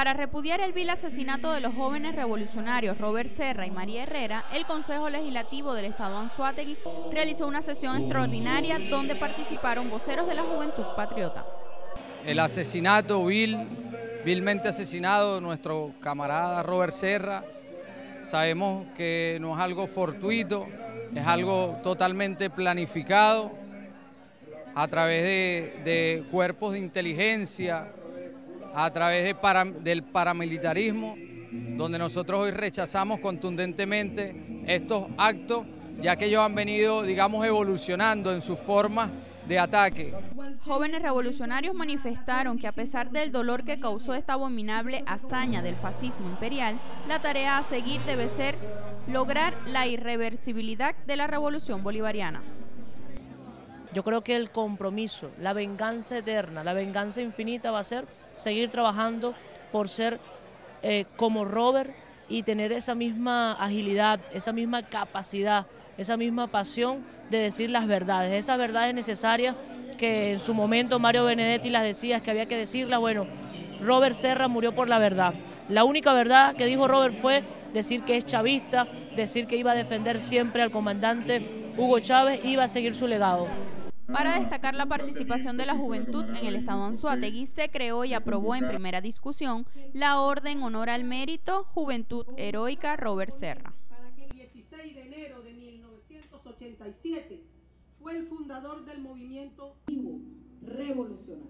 Para repudiar el vil asesinato de los jóvenes revolucionarios Robert Serra y María Herrera, el Consejo Legislativo del Estado Anzuategui realizó una sesión extraordinaria donde participaron voceros de la Juventud Patriota. El asesinato vil, vilmente asesinado de nuestro camarada Robert Serra, sabemos que no es algo fortuito, es algo totalmente planificado a través de, de cuerpos de inteligencia, a través del paramilitarismo, donde nosotros hoy rechazamos contundentemente estos actos, ya que ellos han venido, digamos, evolucionando en sus formas de ataque. Jóvenes revolucionarios manifestaron que a pesar del dolor que causó esta abominable hazaña del fascismo imperial, la tarea a seguir debe ser lograr la irreversibilidad de la revolución bolivariana. Yo creo que el compromiso, la venganza eterna, la venganza infinita va a ser seguir trabajando por ser eh, como Robert y tener esa misma agilidad, esa misma capacidad, esa misma pasión de decir las verdades, esas verdades necesarias que en su momento Mario Benedetti las decía que había que decirlas. Bueno, Robert Serra murió por la verdad. La única verdad que dijo Robert fue decir que es chavista, decir que iba a defender siempre al comandante Hugo Chávez, iba a seguir su legado. Para destacar la participación de la juventud en el Estado Anzuategui, se creó y aprobó en primera discusión la Orden Honor al Mérito Juventud Heroica Robert Serra. Para que el 16 de enero de 1987 fue el fundador del movimiento revolucionario.